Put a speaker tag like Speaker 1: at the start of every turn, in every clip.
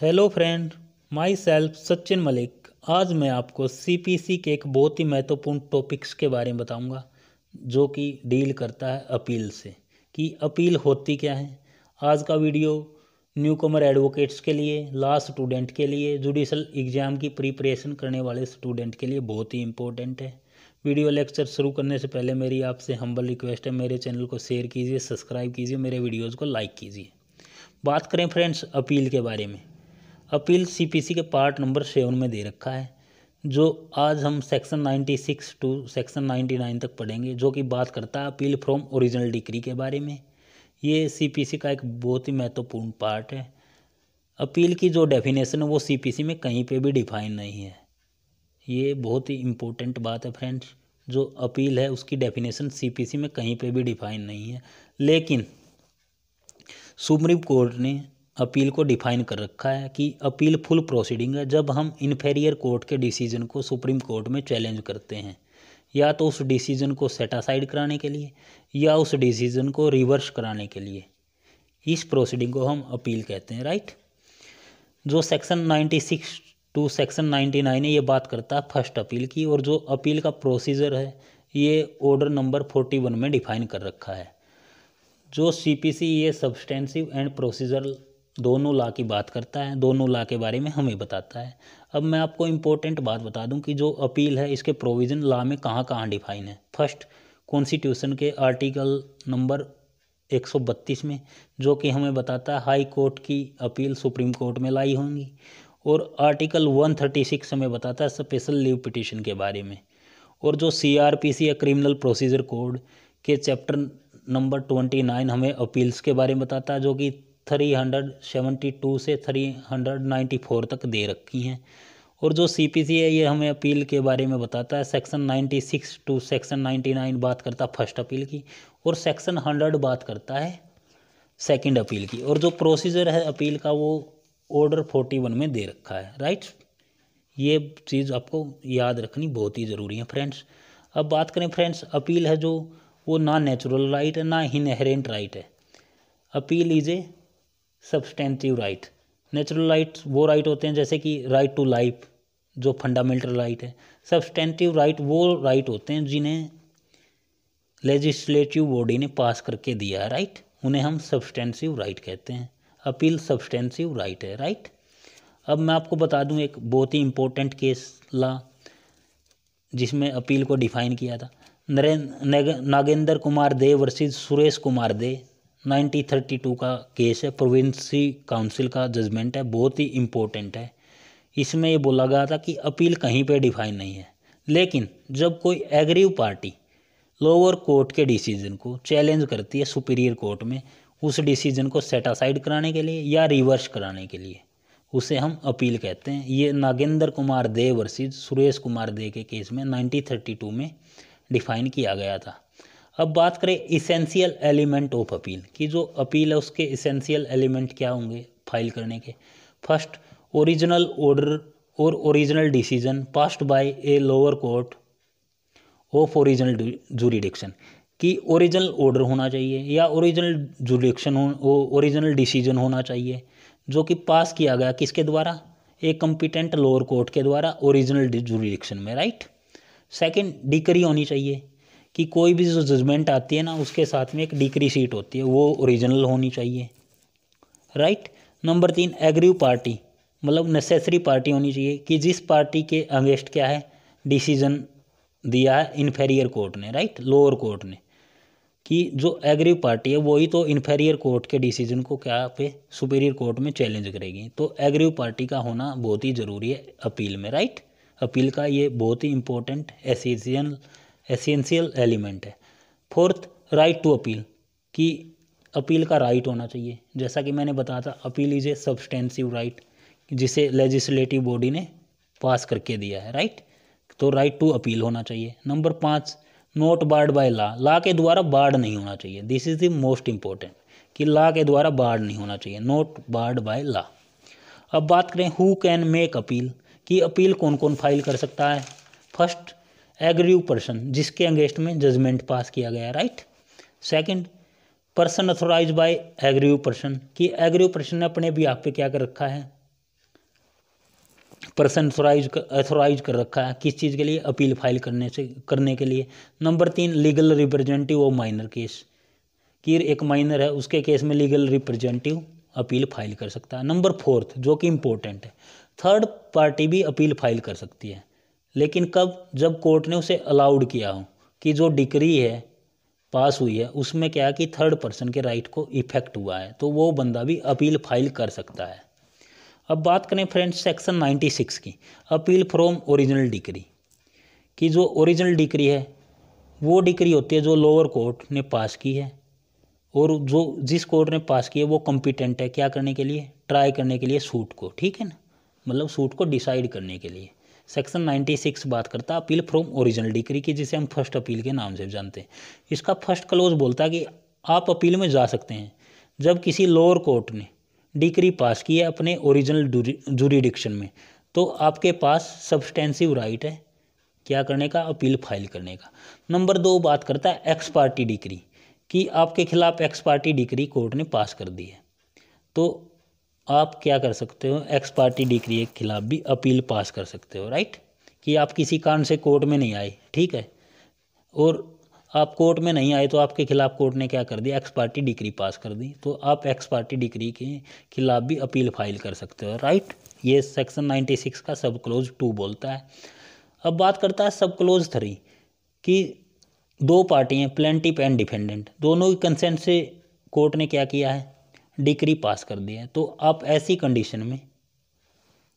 Speaker 1: Hello friend myself Sachin Malik. आज मैं आपको सीपीसी के एक बहुत ही महत्वपूर्ण टॉपिक्स के बारे में बताऊँगा, जो कि डील करता है अपील से। कि अपील होती क्या है? आज का वीडियो न्यू कमर एडवोकेट्स के लिए लास्ट स्टूडेंट के लिए जुडिशल एग्ज़ाम की प्रिपरेशन करने वाले स्टूडेंट के लिए बहुत ही इंपॉर्टेंट है। वीडियो लेक्चर शुरू करने से पहले मेरी आपसे हम्बल रिक्वेस्ट है, मेरे चैनल को शेयर कीजिए सब्सक्राइब कीजिए, मेरे वीडियोज़ को लाइक कीजिए। बात करें फ्रेंड्स अपील के बारे में। अपील सीपीसी के पार्ट नंबर सेवन में दे रखा है, जो आज हम सेक्शन 96 टू सेक्शन 99 तक पढ़ेंगे, जो कि बात करता है अपील फ्रॉम ओरिजिनल डिग्री के बारे में। ये सीपीसी का एक बहुत ही महत्वपूर्ण पार्ट है। अपील की जो डेफिनेशन है, वो सीपीसी में कहीं पे भी डिफाइन नहीं है। ये बहुत ही इम्पोर्टेंट बात है फ्रेंड्स जो अपील है, उसकी डेफिनेशन सीपीसी में कहीं पे भी डिफाइन नहीं है। लेकिन सुप्रीम कोर्ट ने अपील को डिफाइन कर रखा है कि अपील फुल प्रोसीडिंग है जब हम इन्फेरियर कोर्ट के डिसीज़न को सुप्रीम कोर्ट में चैलेंज करते हैं, या तो उस डिसीज़न को सेटासाइड कराने के लिए, या उस डिसीज़न को रिवर्स कराने के लिए। इस प्रोसीडिंग को हम अपील कहते हैं राइट जो सेक्शन 96 टू सेक्शन 99 है, ये बात करता है फ़र्स्ट अपील की, और जो अपील का प्रोसीजर है, ये ऑर्डर नंबर 41 में डिफाइन कर रखा है। जो सी पी सी ये सब्सटेंसिव एंड प्रोसीजर दोनों ला की बात करता है, दोनों ला के बारे में हमें बताता है। अब मैं आपको इम्पोर्टेंट बात बता दूँ कि जो अपील है, इसके प्रोविज़न ला में कहाँ कहाँ डिफाइन है। फ़र्स्ट कॉन्स्टिट्यूशन के आर्टिकल नंबर 132 में, जो कि हमें बताता है हाई कोर्ट की अपील सुप्रीम कोर्ट में लाई होंगी। और आर्टिकल 136 हमें बताता है स्पेशल लीव पिटिशन के बारे में। और जो सी आर पी सी या क्रिमिनल प्रोसीजर कोड के चैप्टर नंबर 29 हमें अपील्स के बारे में बताता है, जो कि थ्री हंड्रेड सेवेंटी टू से थ्री हंड्रेड नाइन्टी फोर तक दे रखी हैं। और जो सी पी सी है, ये हमें अपील के बारे में बताता है। Section ninety six to section ninety nine बात करता है फ़र्स्ट अपील की, और सेक्शन हंड्रेड बात करता है सेकंड अपील की। और जो प्रोसीजर है अपील का, वो ऑर्डर फोर्टी वन में दे रखा है। राइट ये चीज़ आपको याद रखनी बहुत ही ज़रूरी है फ्रेंड्स अब बात करें फ्रेंड्स अपील है जो, वो ना नेचुरल राइट है, ना इनहेरेंट राइट है। Appeal is a substantive right natural right वो राइट होते हैं जैसे कि राइट टू लाइफ जो फंडामेंटल राइट है। सब्सटेंटिव राइट वो राइट होते हैं जिन्हें लेजिस्लेटिव बॉडी ने पास करके दिया है राइट उन्हें हम सब्सटेंसिव राइट कहते हैं। अपील सब्सटेंसिव राइट है राइट अब मैं आपको बता दूँ एक बहुत ही इम्पोर्टेंट केस ला, जिसमें अपील को डिफाइन किया था। Narendra Nagendra Kumar De versus Suresh Kumar De. Ninety thirty two का केस है। प्रोविंसी काउंसिल का जजमेंट है। बहुत ही इम्पोर्टेंट है। इसमें ये बोला गया था कि अपील कहीं पे डिफाइन नहीं है। लेकिन जब कोई एग्रीव पार्टी लोअर कोर्ट के डिसीज़न को चैलेंज करती है सुपीरियर कोर्ट में, उस डिसीज़न को सेटासाइड कराने के लिए या रिवर्स कराने के लिए, उसे हम अपील कहते हैं। ये नागेंद्र कुमार दे वर्सेस सुरेश कुमार दे के केस में 1932 में डिफाइन किया गया था। अब बात करें इसेंशियल एलिमेंट ऑफ़ अपील कि, जो अपील है, उसके इसेंशियल एलिमेंट क्या होंगे फ़ाइल करने के? फ़र्स्ट ओरिजिनल ऑर्डर और original decision passed by a lower court of original jurisdiction कि ओरिजिनल ऑर्डर होना चाहिए या ओरिजिनल जुडिक्शन ओरिजिनल डिसीज़न होना चाहिए, जो कि पास किया गया किसके द्वारा? एक कंपिटेंट लोअर कोर्ट के द्वारा ओरिजिनल जुरिडिक्शन में राइट सेकंड डिक्री होनी चाहिए। कि कोई भी जो जजमेंट आती है ना, उसके साथ में एक डिक्री सीट होती है, वो ओरिजिनल होनी चाहिए। राइट नंबर तीन एग्रीव पार्टी मतलब नेसेसरी पार्टी होनी चाहिए कि जिस पार्टी के अगेंस्ट क्या है? डिसीज़न दिया है इन्फेरियर कोर्ट ने राइट लोअर कोर्ट ने। कि जो एग्रीव पार्टी है, वही तो इन्फेरियर कोर्ट के डिसीज़न को क्या पे? सुपीरियर कोर्ट में चैलेंज करेगी। तो एग्रीव पार्टी का होना बहुत ही ज़रूरी है अपील में राइट अपील का ये बहुत ही इंपॉर्टेंट एसेंशियल एसेंशियल एलिमेंट है। फोर्थ राइट टू अपील कि अपील का राइट होना चाहिए। जैसा कि मैंने बताया था appeal is a substantive right जिसे लेजिस्लेटिव बॉडी ने पास करके दिया है राइट तो राइट टू अपील होना चाहिए। नंबर पाँच not barred by law law के द्वारा बार्ड नहीं होना चाहिए। This is the most important कि ला के द्वारा बार्ड नहीं होना चाहिए। नोट बार्ड बाय ला अब बात करें हु कैन मेक अपील कि अपील कौन कौन फ़ाइल कर सकता है। फ़र्स्ट एग्रीव पर्सन, जिसके अगेंस्ट में जजमेंट पास किया गया right second person authorise by aggrieve person कि एग्रीव पर्सन ने अपने भी आप पे क्या कर रखा है? पर्सन अथोराइज अथोराइज कर रखा है, किस चीज़ के लिए? अपील फ़ाइल करने से, करने के लिए। नंबर तीन legal representative of minor case कि एक माइनर है, उसके केस में लीगल रिप्रेजेंटेटिव अपील फ़ाइल कर सकता है। नंबर फोर्थ जो कि इम्पोर्टेंट है थर्ड पार्टी भी अपील फ़ाइल कर सकती है। लेकिन कब? जब कोर्ट ने उसे अलाउड किया हो कि जो डिक्री है पास हुई है, उसमें क्या है कि थर्ड पर्सन के राइट को इफ़ेक्ट हुआ है तो वो बंदा भी अपील फ़ाइल कर सकता है। अब बात करें फ्रेंड्स सेक्शन 96 की अपील फ्रॉम ओरिजिनल डिक्री कि जो ओरिजिनल डिक्री है, वो डिक्री होती है जो लोअर कोर्ट ने पास की है, और जो जिस कोर्ट ने पास की है, वो कॉम्पिटेंट है क्या करने के लिए? ट्राई करने के लिए सूट को, ठीक है ना? मतलब सूट को डिसाइड करने के लिए। सेक्शन 96 बात करता है अपील फ्रॉम ओरिजिनल डिक्री की, जिसे हम फ़र्स्ट अपील के नाम से जानते हैं। इसका फ़र्स्ट क्लोज बोलता है कि आप अपील में जा सकते हैं, जब किसी लोअर कोर्ट ने डिक्री पास की है अपने ओरिजिनल जूरीडिक्शन में तो आपके पास सब्सटेंसिव राइट है क्या करने का, अपील फ़ाइल करने का। नंबर दो बात करता है एक्स पार्टी डिक्री, कि आपके खिलाफ एक्स पार्टी डिक्री कोर्ट ने पास कर दी है। तो आप क्या कर सकते हो? एक्स पार्टी डिग्री के खिलाफ भी अपील पास कर सकते हो राइट कि आप किसी कारण से कोर्ट में नहीं आए, ठीक है? और आप कोर्ट में नहीं आए तो आपके खिलाफ कोर्ट ने क्या कर दिया? एक्स पार्टी डिग्री पास कर दी। तो आप एक्स पार्टी डिग्री के खिलाफ भी अपील फ़ाइल कर सकते हो राइट ये सेक्शन 96 का सब क्लोज टू बोलता है। अब बात करता है सब क्लोज थ्री कि दो पार्टी हैं प्लेंटिप एंड डिफेंडेंट दोनों की कंसेंट से कोर्ट ने क्या किया है? डिक्री पास कर दी है तो आप ऐसी कंडीशन में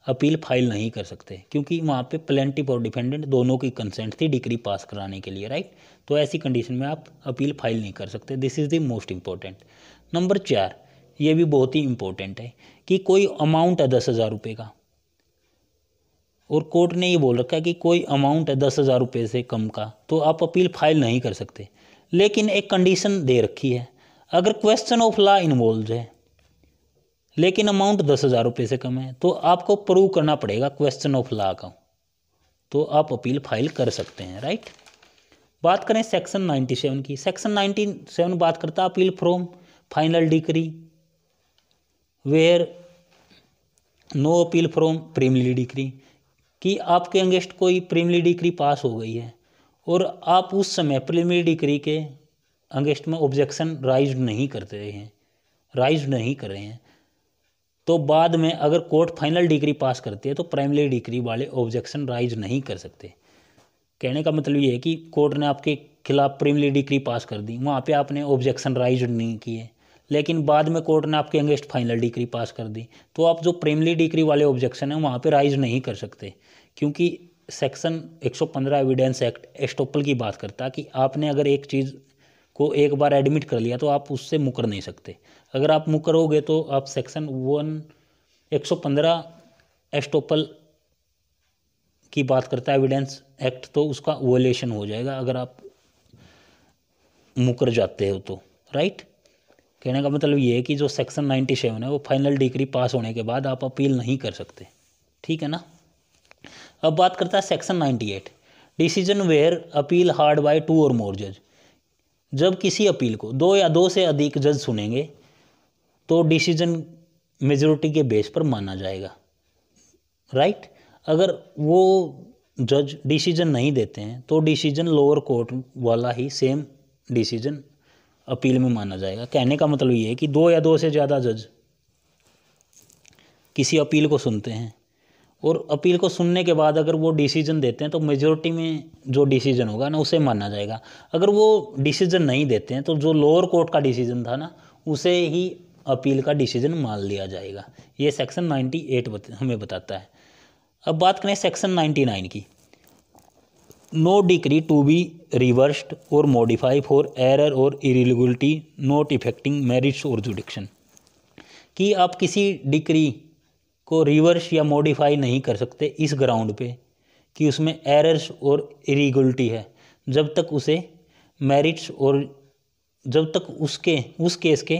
Speaker 1: अपील फ़ाइल नहीं कर सकते, क्योंकि वहाँ पे प्लेंटिव और डिफेंडेंट दोनों की कंसेंट थी डिक्री पास कराने के लिए राइट तो ऐसी कंडीशन में आप अपील फ़ाइल नहीं कर सकते। This is the most important number चार, ये भी बहुत ही इम्पोर्टेंट है कि कोई अमाउंट है दस हज़ार रुपये का। और कोर्ट ने ये बोल रखा है कि कोई अमाउंट है दस हज़ार रुपये से कम का तो आप अपील फ़ाइल नहीं कर सकते। लेकिन एक कंडीशन दे रखी है अगर क्वेश्चन ऑफ़ लॉ इन्वॉल्व है, लेकिन अमाउंट दस हज़ार रुपये से कम है तो आपको प्रूव करना पड़ेगा क्वेश्चन ऑफ़ लॉ का। तो आप अपील फ़ाइल कर सकते हैं राइट बात करें सेक्शन नाइन्टी सेवन की। सेक्शन नाइन्टी सेवन बात करता appeal from final decree where no appeal from preliminary decree कि आपके अगेंस्ट कोई प्रीमली डिग्री पास हो गई है, और आप उस समय प्रीमली डिग्री के अगेंस्ट में ऑब्जेक्शन राइज नहीं करते हैं राइज नहीं कर रहे हैं तो बाद में अगर कोर्ट फाइनल डिग्री पास करती है तो प्राइमरी डिग्री वाले ऑब्जेक्शन राइज नहीं कर सकते। कहने का मतलब ये है कि कोर्ट ने आपके खिलाफ प्राइमरी डिग्री पास कर दी, वहाँ पे आपने ऑब्जेक्शन राइज नहीं किए लेकिन बाद में कोर्ट ने आपके अगेंस्ट फाइनल डिग्री पास कर दी तो आप जो प्राइमरी डिग्री वाले ऑब्जेक्शन हैं, वहाँ पे राइज नहीं कर सकते, क्योंकि सेक्शन 115 एविडेंस एक्ट एस्टोपल की बात करता कि आपने अगर एक चीज़ को एक बार एडमिट कर लिया तो आप उससे मुकर नहीं सकते। अगर आप मुकरोगे तो आप सेक्शन वन एक सौ पंद्रह एस्टोपल की बात करता है एविडेंस एक्ट तो उसका वोलेशन हो जाएगा अगर आप मुकर जाते हो तो राइट कहने का मतलब ये है कि जो सेक्शन नाइन्टी सेवन है, वो फाइनल डिग्री पास होने के बाद आप अपील नहीं कर सकते। ठीक है ना? अब बात करता है section ninety eight decision where appeal heard by two or more जज जब किसी अपील को दो या दो से अधिक जज सुनेंगे तो डिसीज़न मेजोरिटी के बेस पर माना जाएगा। राइट? अगर वो जज डिसीज़न नहीं देते हैं तो डिसीज़न लोअर कोर्ट वाला ही सेम डिसीज़न अपील में माना जाएगा। कहने का मतलब ये है कि दो या दो से ज़्यादा जज किसी अपील को सुनते हैं और अपील को सुनने के बाद अगर वो डिसीज़न देते हैं तो मेजोरिटी में जो डिसीज़न होगा ना उसे माना जाएगा। अगर वो डिसीज़न नहीं देते हैं तो जो लोअर कोर्ट का डिसीज़न था ना उसे ही अपील का डिसीज़न मान लिया जाएगा। ये सेक्शन 98 बत, हमें बताता है। अब बात करें सेक्शन 99 की। No decree to be reversed और मॉडिफाई फॉर एरर और इरेगुलटी नॉट इफेक्टिंग मैरिट्स और जुडिक्शन कि आप किसी डिक्री को रिवर्स या मॉडिफाई नहीं कर सकते इस ग्राउंड पे कि उसमें एरर्स और इरीगुलटी है। जब तक उसे मेरिट्स और जब तक उसके, उस केस के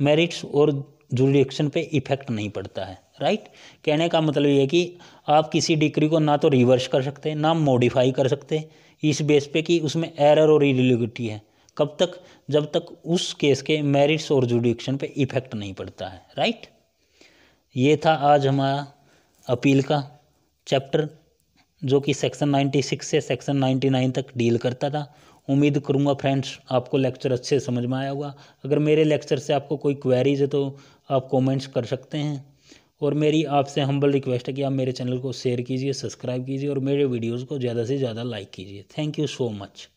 Speaker 1: मेरिट्स और जुडिक्शन पे इफ़ेक्ट नहीं पड़ता है राइट कहने का मतलब ये है कि आप किसी डिग्री को ना तो रिवर्स कर सकते, ना मॉडिफाई कर सकते इस बेस पे कि उसमें एरर और इरेगुलटी है। कब तक? जब तक उस केस के मेरिट्स और जुडिक्शन पे इफ़ेक्ट नहीं पड़ता है राइट ये था आज हमारा अपील का चैप्टर, जो कि सेक्शन 96 से सेक्शन 99 तक डील करता था। उम्मीद करूँगा फ्रेंड्स, आपको लेक्चर अच्छे समझ में आया होगा। अगर मेरे लेक्चर से आपको कोई क्वेरीज है तो आप कमेंट्स कर सकते हैं। और मेरी आपसे हम्बल रिक्वेस्ट है कि आप मेरे चैनल को शेयर कीजिए सब्सक्राइब कीजिए, और मेरे वीडियोज़ को ज़्यादा से ज़्यादा लाइक कीजिए। Thank you so much